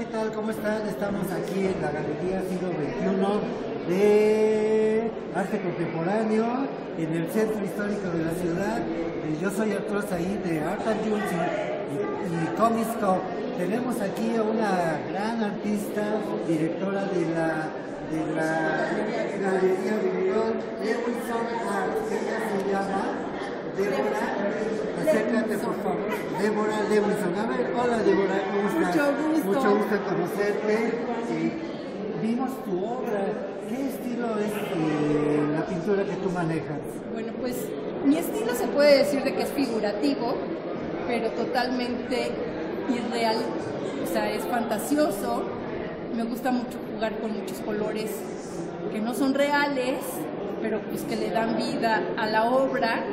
¿qué tal? ¿Cómo están? Estamos aquí en la Galería Siglo XXI de Arte Contemporáneo, en el Centro Histórico de la ciudad. Eh, Yo soy Arturo Said de Art and y, y Comics Co. Tenemos aquí a una gran artista, directora de la, de la Galería Lewinson Art. Ella se llama Débora. Por favor. Débora Lewinson. A ver, hola Débora, ¿cómo estás? Mucho gusto. Mucho gusto conocerte. Eh, vimos tu obra. ¿Qué estilo es eh, la pintura que tú manejas? Bueno, pues mi estilo se puede decir de que es figurativo, pero totalmente irreal. O sea, es fantasioso. Me gusta mucho jugar con muchos colores que no son reales, pero pues que le dan vida a la obra.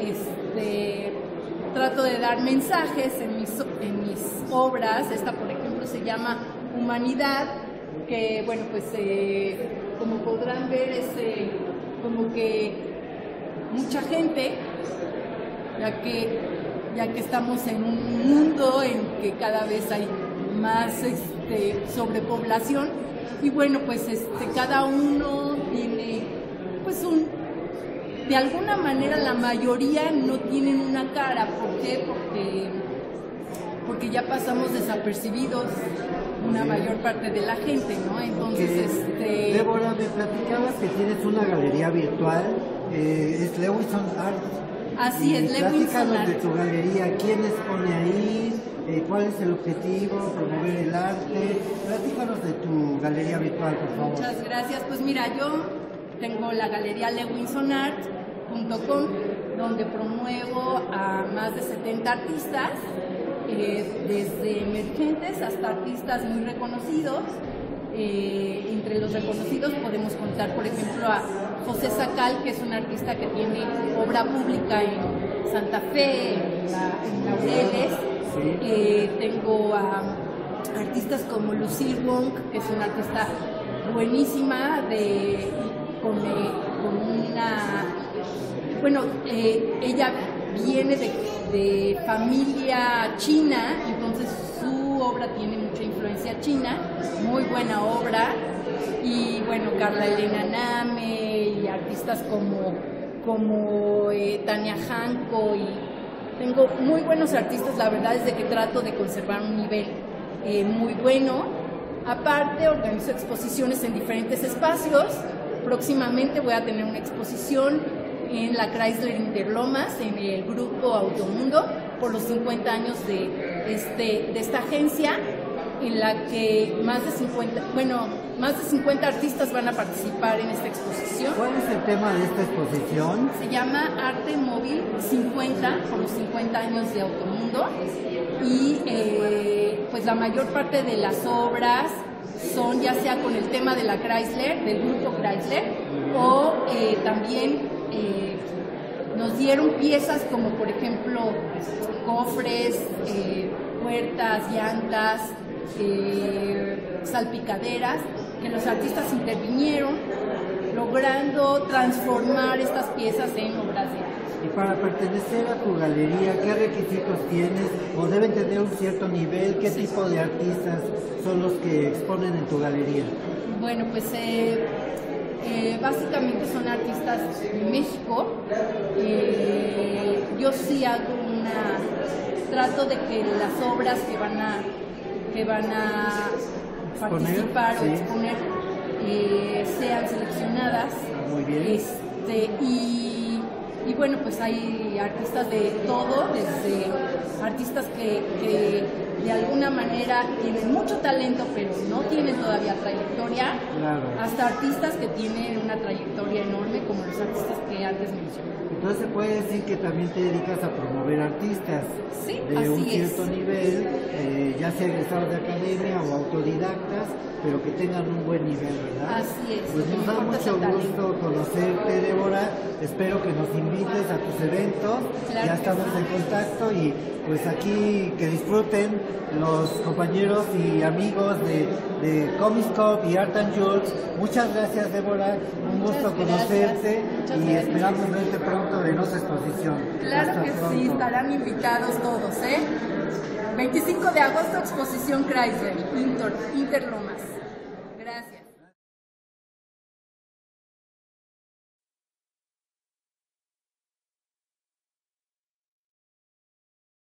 Este, trato de dar mensajes en mis, en mis obras. Esta, por ejemplo, se llama Humanidad, que, bueno, pues eh, como podrán ver, es eh, como que mucha gente, ya que, ya que estamos en un mundo en que cada vez hay más este, sobrepoblación, y bueno, pues este, cada uno tiene pues un de alguna manera la mayoría no tienen una cara. ¿Por qué? Porque, porque ya pasamos desapercibidos una mayor parte de la gente, ¿no? Entonces, Que, este... Débora, me platicabas que tienes una galería virtual. eh, es Lewinson Art. Así Y es, Lewinson Platícanos de Art. tu galería. ¿Quién expone ahí? Eh, ¿Cuál es el objetivo? ¿Promover el arte? Platícanos de tu galería virtual, por favor. Muchas gracias. Pues mira, yo tengo la galería lewinsonart.com donde promuevo a más de 70 artistas, eh, desde emergentes hasta artistas muy reconocidos. Eh, entre los reconocidos podemos contar, por ejemplo, a José Sacal, que es un artista que tiene obra pública en Santa Fe, en, la, en Laureles. Eh, tengo a artistas como Lucille Wong, que es una artista buenísima, de, con, con una... Bueno, eh, ella viene de, de familia china, entonces su obra tiene mucha influencia china, muy buena obra. Y bueno, Carla Elena Name y artistas como, como eh, Tania Hanco y tengo muy buenos artistas, la verdad es de que trato de conservar un nivel eh, muy bueno. Aparte, organizo exposiciones en diferentes espacios. Próximamente voy a tener una exposición en la Chrysler Interlomas, en el grupo Automundo, por los 50 años de, este, de esta agencia, en la que más de 50, bueno, más de 50 artistas van a participar en esta exposición. ¿Cuál es el tema de esta exposición? Se llama Arte Móvil 50 por los 50 años de Automundo y eh, pues la mayor parte de las obras son ya sea con el tema de la Chrysler, del grupo Chrysler, o eh, también eh, nos dieron piezas como por ejemplo cofres, eh, puertas, llantas, eh, salpicaderas, que los artistas intervinieron logrando transformar estas piezas en obras de arte. Y para pertenecer a tu galería, ¿qué requisitos tienes? ¿O deben tener un cierto nivel? ¿Qué tipo de artistas son los que exponen en tu galería? Bueno, pues eh, eh, básicamente son artistas de México. Eh, yo sí hago una trato de que las obras que van a que van a participar sí. o exponer eh, sean seleccionadas. Muy bien. Este, y, y bueno, pues hay artistas de todo, desde artistas que, que de alguna manera tienen mucho talento, pero no tienen todavía trayectoria, Claro. hasta artistas que tienen una trayectoria enorme, como los artistas que Entonces se puede decir que también te dedicas a promover artistas Sí, de un es. cierto nivel, eh, ya sea egresados de academia o autodidactas, pero que tengan un buen nivel, ¿verdad? Así es, Pues nos da mucho gusto conocerte, Débora. Espero que nos invites a tus eventos. Claro ya estamos sí. en contacto y pues aquí que disfruten los compañeros y amigos de, de Comics Cop y Art and Jules. Muchas gracias, Débora. Un Muchas gusto gracias. conocerte Muchas y gracias. Esperamos verte pronto en exposición. Claro Hasta que pronto. sí, estarán invitados todos, ¿eh? 25 de agosto, exposición Chrysler, Inter, Interlomas.